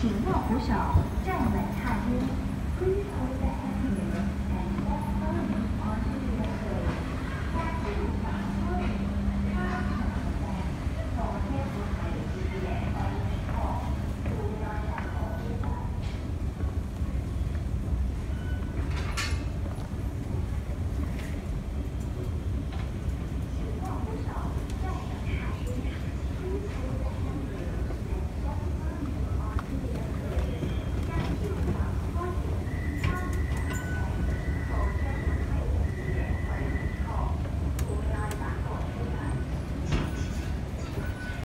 请握扶手站稳踏姿